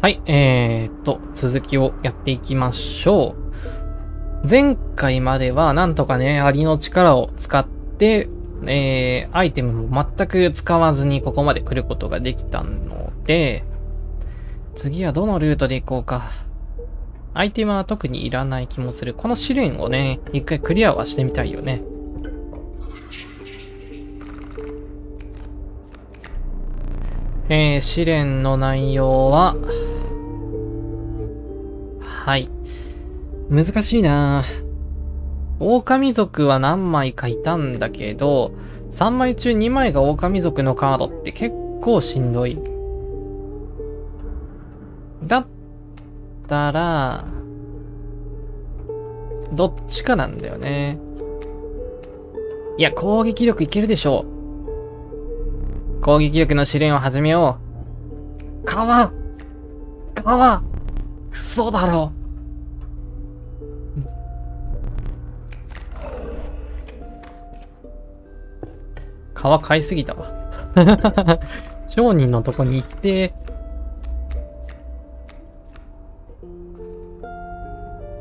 はい、えー、っと、続きをやっていきましょう。前回まではなんとかね、アリの力を使って、えー、アイテムも全く使わずにここまで来ることができたので、次はどのルートで行こうか。アイテムは特にいらない気もする。この試練をね、一回クリアはしてみたいよね。えー、試練の内容は、はい。難しいな狼族は何枚かいたんだけど、3枚中2枚が狼族のカードって結構しんどい。だったら、どっちかなんだよね。いや、攻撃力いけるでしょう。攻撃力の試練を始めよう。川川嘘だろ川買いすぎたわ。商人のとこに行きて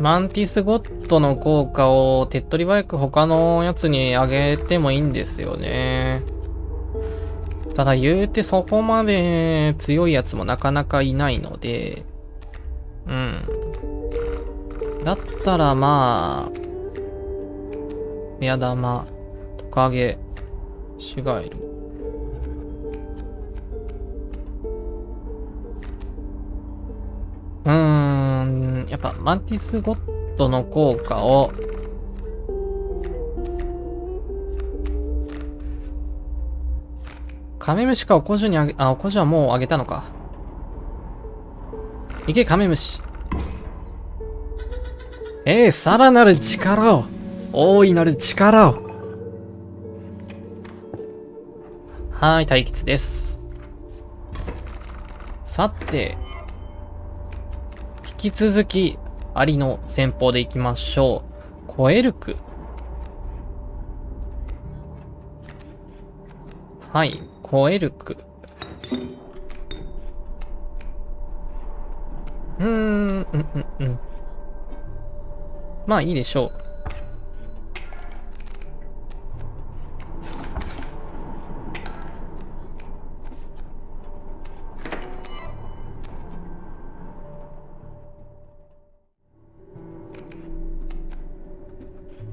マンティスゴッドの効果を手っ取り早く他のやつにあげてもいいんですよね。ただ言うてそこまで強いやつもなかなかいないので、うん。だったらまあ、エア玉、トカゲ、シュガエル。うーん、やっぱマンティスゴッドの効果をカメムシかおこじゅにあげ、あ、おこじゅはもうあげたのか。いけ、カメムシ。ええー、さらなる力を。大いなる力を。はい、対決です。さて、引き続き、アリの戦法でいきましょう。コエルク。はい。コエルク。うーん、うん、うん、うん。まあいいでしょう。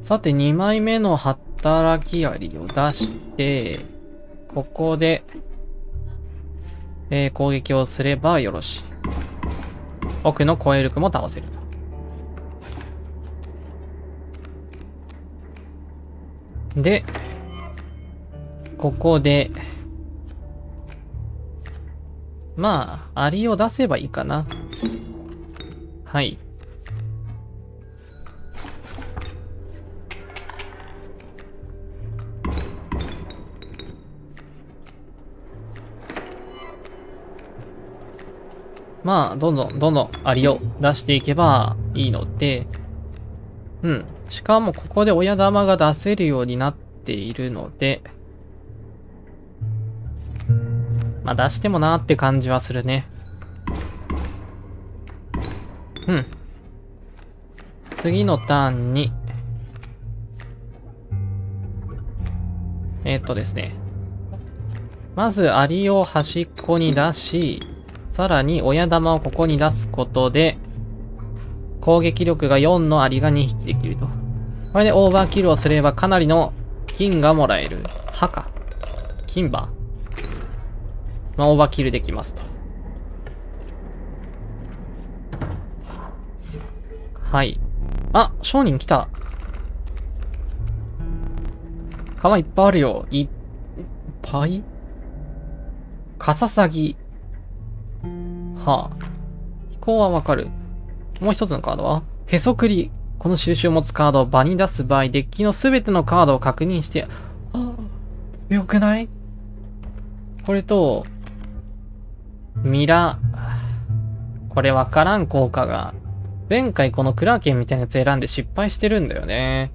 さて、2枚目の働きアリを出して、ここで、えー、攻撃をすればよろしい。奥のコエルクも倒せると。で、ここで、まあ、アリを出せばいいかな。はい。まあ、どんどんどんどんアリを出していけばいいので、うん。しかもここで親玉が出せるようになっているので、まあ出してもなーって感じはするね。うん。次のターンに、え、っとですね。まずアリを端っこに出し、さらに親玉をここに出すことで、攻撃力が4のアリが2匹できると。これでオーバーキルをすればかなりの金がもらえる。歯か。金馬まあ、オーバーキルできますと。はい。あ、商人来た。川いっぱいあるよ。いっぱい？カササギ。はあ。飛行はわかる。もう一つのカードはへそくり。この収集を持つカードを場に出す場合、デッキのすべてのカードを確認して、あ、強くない？これと、ミラ、これわからん効果が、前回このクラーケンみたいなやつ選んで失敗してるんだよね。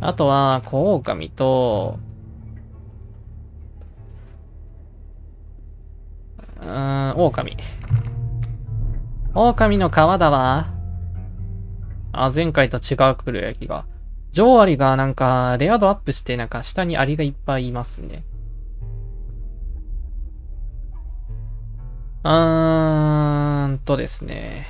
あとは、小狼と、うーん、狼。狼の皮だわ。あ、前回と違う黒焼きが。上アリがなんか、レア度アップして、なんか下にアリがいっぱいいますね。うーんとですね。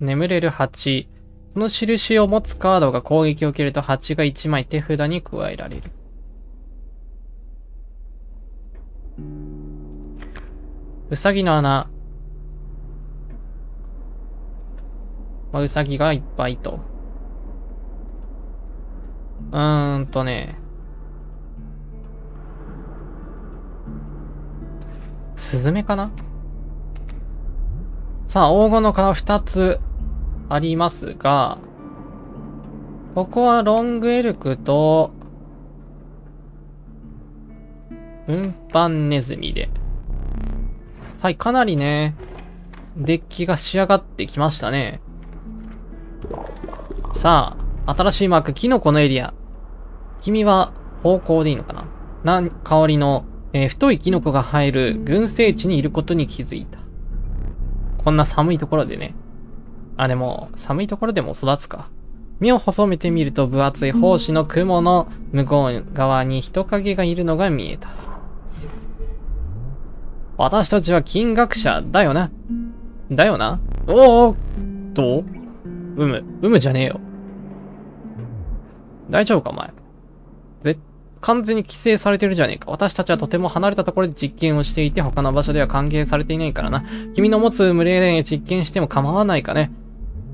眠れる蜂。この印を持つカードが攻撃を受けると蜂が1枚手札に加えられる。うさぎの穴。まあ、うさぎがいっぱいと。うーんとね。スズメかな？さあ、黄金の皮2つありますが、ここはロングエルクと、運搬ネズミで。はい、かなりね、デッキが仕上がってきましたね。さあ、新しいマーク、キノコのエリア。君は方向でいいのかな？なん、香りの、えー、太いキノコが生える群生地にいることに気づいた。こんな寒いところでね。あ、でも、寒いところでも育つか。目を細めてみると分厚い胞子の雲の向こう側に人影がいるのが見えた。私たちは金学者だよな。だよなおおどううむ、うむじゃねえよ。大丈夫かお前。ぜ、完全に規制されてるじゃねえか。私たちはとても離れたところで実験をしていて、他の場所では関係されていないからな。君の持つ群れで実験しても構わないかね。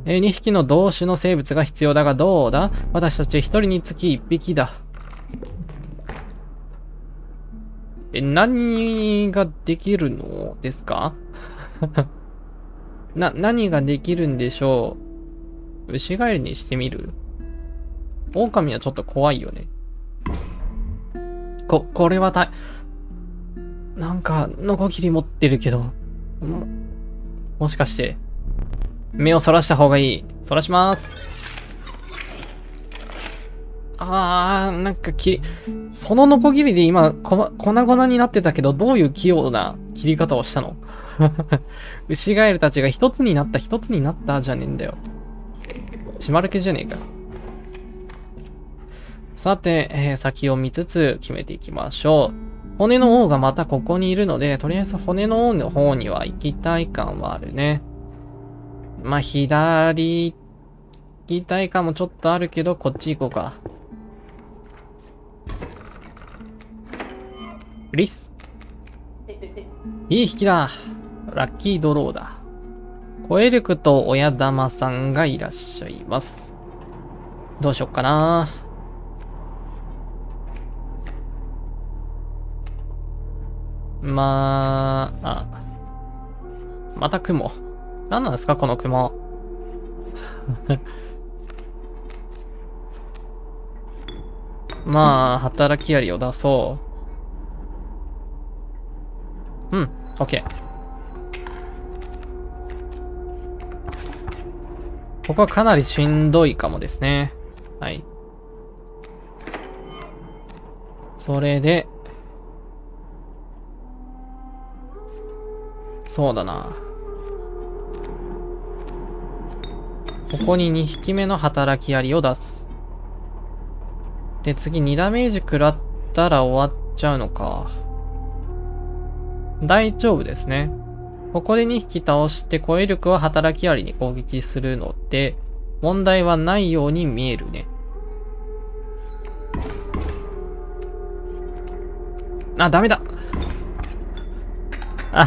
えー、2匹の同種の生物が必要だがどうだ？私たち1人につき1匹だ。え、何ができるのですか？な、何ができるんでしょう？牛ガエルにしてみる？狼はちょっと怖いよね。こ、これはた、なんか、ノコギリ持ってるけど、も、もしかして、目をそらした方がいい。そらします。あー、なんかき、そのノコギリで今、粉々になってたけど、どういう器用な切り方をしたの？牛ガエルたちが一つになった、一つになったじゃねえんだよ。血丸けじゃねえか。さて、えー、先を見つつ決めていきましょう。骨の王がまたここにいるので、とりあえず骨の王の方には行きたい感はあるね。まあ、左行きたい感もちょっとあるけど、こっち行こうか。リス。いい引きだ。ラッキードローだ。コエルクと親玉さんがいらっしゃいます。どうしよっかな。まあ、あ。また雲。何なんですかこの雲。まあ、働きアリを出そう。うん、OK。ここはかなりしんどいかもですね。はい。それで、そうだな。ここに2匹目の働きアリを出す。で、次2ダメージ食らったら終わっちゃうのか。大丈夫ですね。ここで2匹倒してコエルクは働きありに攻撃するので、問題はないように見えるね。あ、ダメだあ。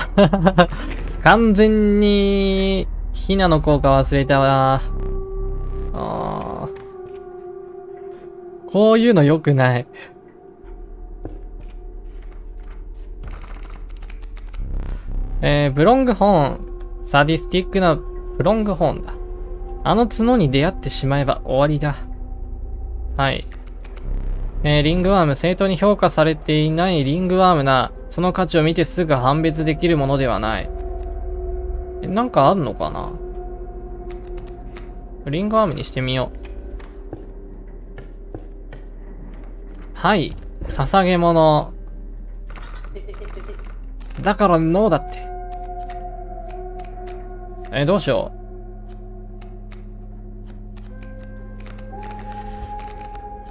完全に、ヒナの効果忘れたわ。あこういうの良くない。えー、ブロングホーン。サディスティックなブロングホーンだ。あの角に出会ってしまえば終わりだ。はい。えー、リングワーム、正当に評価されていないリングワームな、その価値を見てすぐ判別できるものではない。え、なんかあるのかな？リングワームにしてみようはい。捧げ物。だからノーだって。え、どうしよ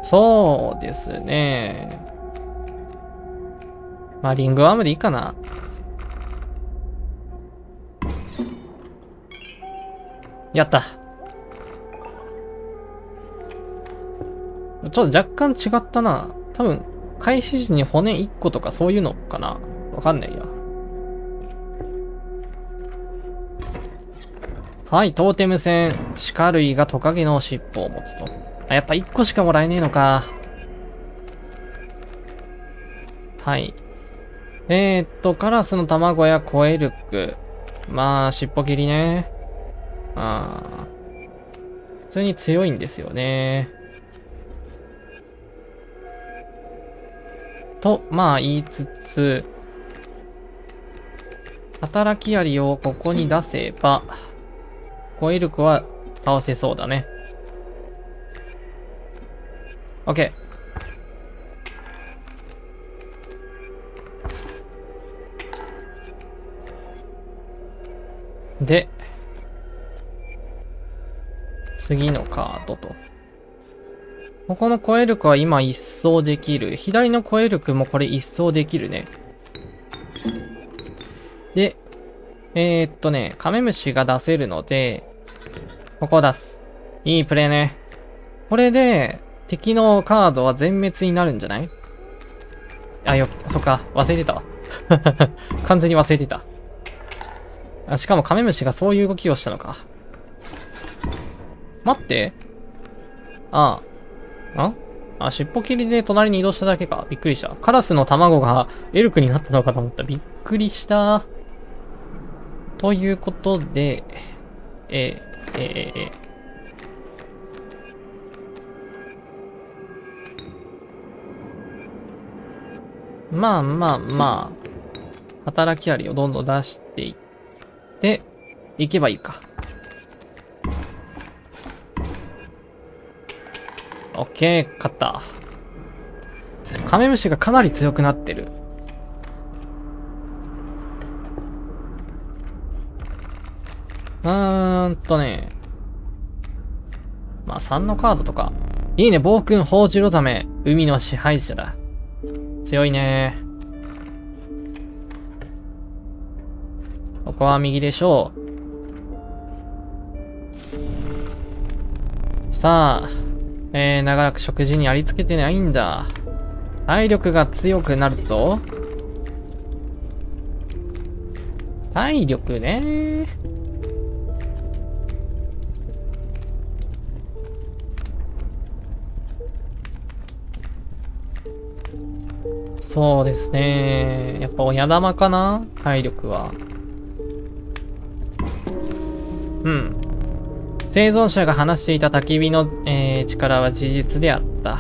う。そうですね。まあ、リングワームでいいかな。やった。ちょっと若干違ったな。多分、開始時に骨1個とかそういうのかな。わかんないや。はい、トーテム戦。鹿類がトカゲの尻尾を持つと。あ、やっぱ1個しかもらえねえのか。はい。えー、っと、カラスの卵やコエルク。まあ、尻尾切りね。ああ。普通に強いんですよね。と、まあ言いつつ、働きアリをここに出せば、コエルクは倒せそうだね。OK。で、次のカードと。ここのコエルクは今一掃できる。左のコエルクもこれ一掃できるね。で、えー、っとね、カメムシが出せるので、ここを出す。いいプレイね。これで、敵のカードは全滅になるんじゃない？あ、よ、そっか、忘れてたわ。完全に忘れてた。あしかもカメムシがそういう動きをしたのか。待って。ああ？ああ、尻尾切りで隣に移動しただけか。びっくりした。カラスの卵がエルクになったのかと思った。びっくりした。ということで、えー、えー、えー、まあまあまあ、働きアリをどんどん出していって、いけばいいか。オッケー、勝った。カメムシがかなり強くなってる。うーんとね。まあ3のカードとか。いいね、暴君、ホウジロザメ。海の支配者だ。強いね。ここは右でしょう。さあ、えー、長らく食事にありつけてないんだ。体力が強くなるぞ。体力ねそうですね。やっぱ親玉かな？体力は。うん。生存者が話していた焚き火の、えー力は事実であった。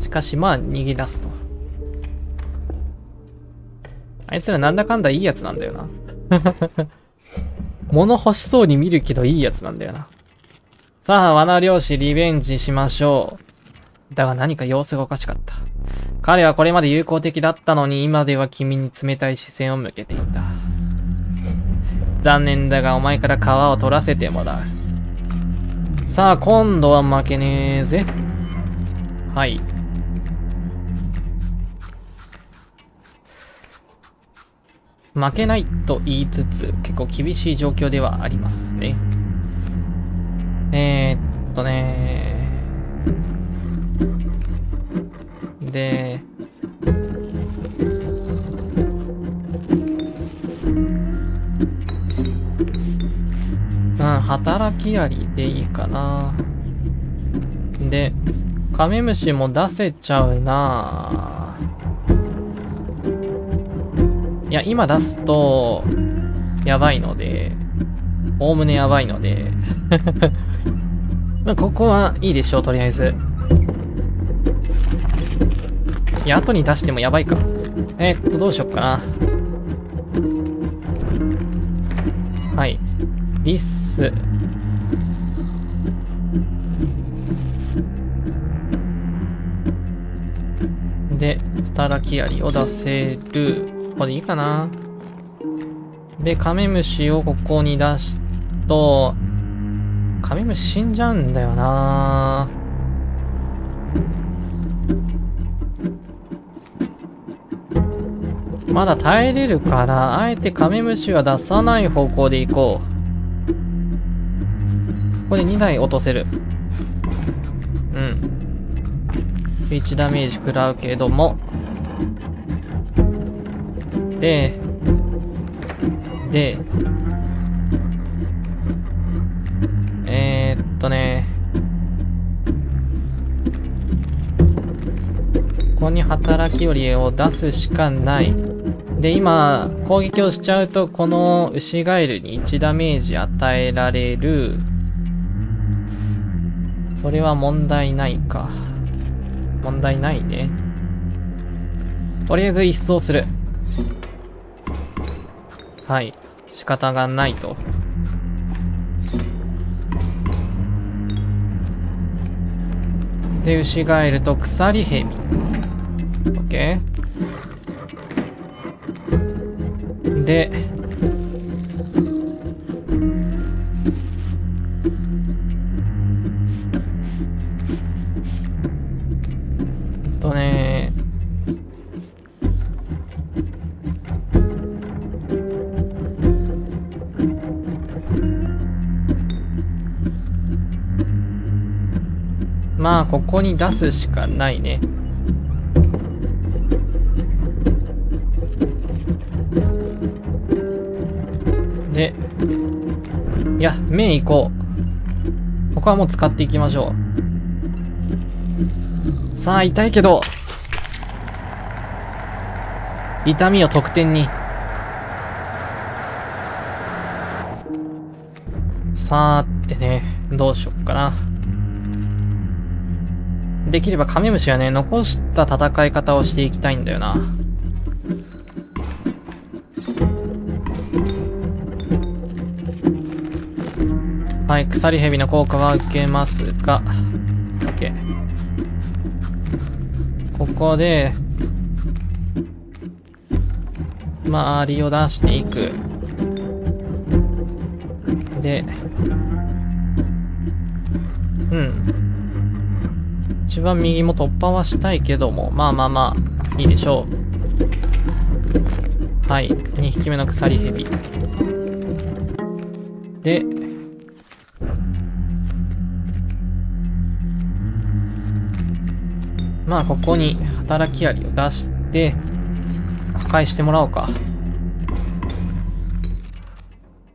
しかしまあ逃げ出すと。あいつらなんだかんだいいやつなんだよな。物欲しそうに見るけどいいやつなんだよな。さあ、罠漁師リベンジしましょう。だが何か様子がおかしかった。彼はこれまで友好的だったのに今では君に冷たい視線を向けていた。残念だがお前から皮を取らせてもらう。さあ、今度は負けねえぜ。はい。負けないと言いつつ、結構厳しい状況ではありますね。えー、っとねで、うん、働きアリでいいかな。で、カメムシも出せちゃうないや、今出すと、やばいので、おおむねやばいので、まあここはいいでしょう、とりあえず。いや、後に出してもやばいか。えー、っと、どうしよっかな。リッス。働き槍を出せる。ここでいいかな。で、カメムシをここに出すと、カメムシ死んじゃうんだよなまだ耐えれるから、あえてカメムシは出さない方向で行こう。ここで2台落とせる。うん。1ダメージ食らうけども。で、で、えー、っとね、ここに働きよりを出すしかない。で、今、攻撃をしちゃうと、このウシガエルに1ダメージ与えられる。それは問題ないか。問題ないね。とりあえず一掃する。はい。仕方がないと。で、ウシガエルと鎖蛇。オッケー。で、ここに出すしかないね。で、いや、面行こう。ここはもう使っていきましょう。さあ、痛いけど、痛みを得点に。さーってね、どうしよっかな。できればカメムシはね、残した戦い方をしていきたいんだよな。はい、鎖蛇の効果は受けますが、OK。ここで、周りを出していく。で、うん。一番右も突破はしたいけども、まあまあまあ、いいでしょう。はい。2匹目の鎖蛇。で、まあ、ここに働き槍を出して、破壊してもらおうか。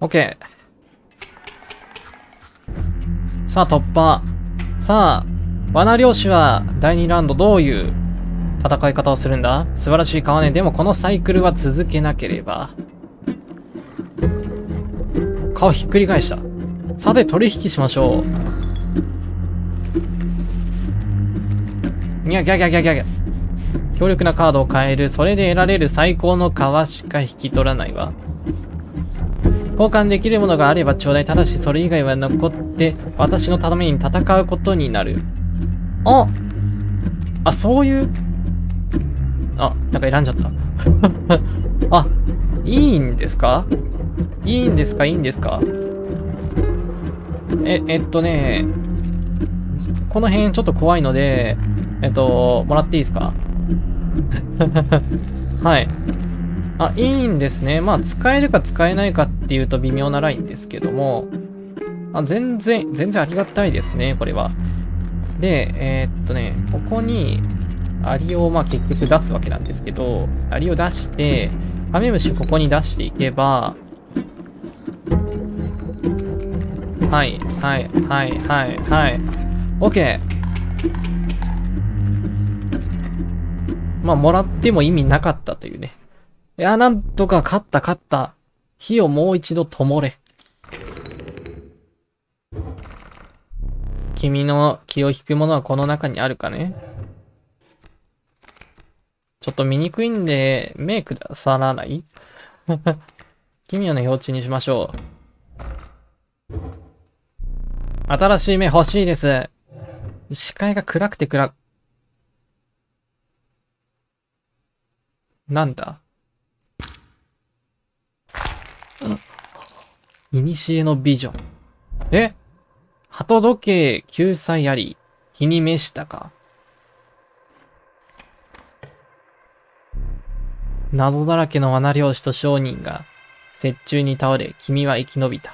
OK。さあ、突破。さあ、罠漁師は第2ラウンドどういう戦い方をするんだ？素晴らしい川根。でもこのサイクルは続けなければ。顔ひっくり返した。さて、取引しましょう。にゃギャギャギャギャギャ。強力なカードを変える。それで得られる最高の皮しか引き取らないわ。交換できるものがあればちょうだい。ただしそれ以外は残って私のために戦うことになる。ああ、そういう？あ、なんか選んじゃった。あ、いいんですか？いいんですか？いいんですか？え、えっとね、この辺ちょっと怖いので、えっと、もらっていいですか？はい。あ、いいんですね。まあ、使えるか使えないかっていうと微妙なラインですけども、あ全然、全然ありがたいですね、これは。で、えー、っとね、ここに、アリをまあ結局出すわけなんですけど、アリを出して、カメムシをここに出していけば、はい、はい、はい、はい、はい。OK! まあ、もらっても意味なかったというね。いや、なんとか勝った、勝った。火をもう一度灯れ。君の気を引くものはこの中にあるかね？ちょっと見にくいんで、目くださらない？君をね、表地にしましょう。新しい目欲しいです。視界が暗くて暗く。なんだ？いにしえのビジョン。え？鳩時計救済あり、気に召したか。謎だらけの罠漁師と商人が、雪中に倒れ、君は生き延びた。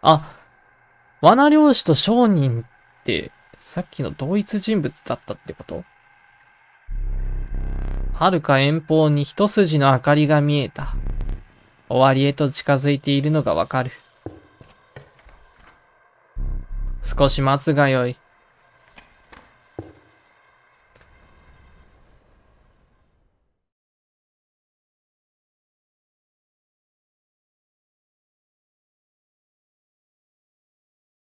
あ、罠漁師と商人って、さっきの同一人物だったってこと？遥か遠方に一筋の明かりが見えた。終わりへと近づいているのがわかる。少し待つがよい。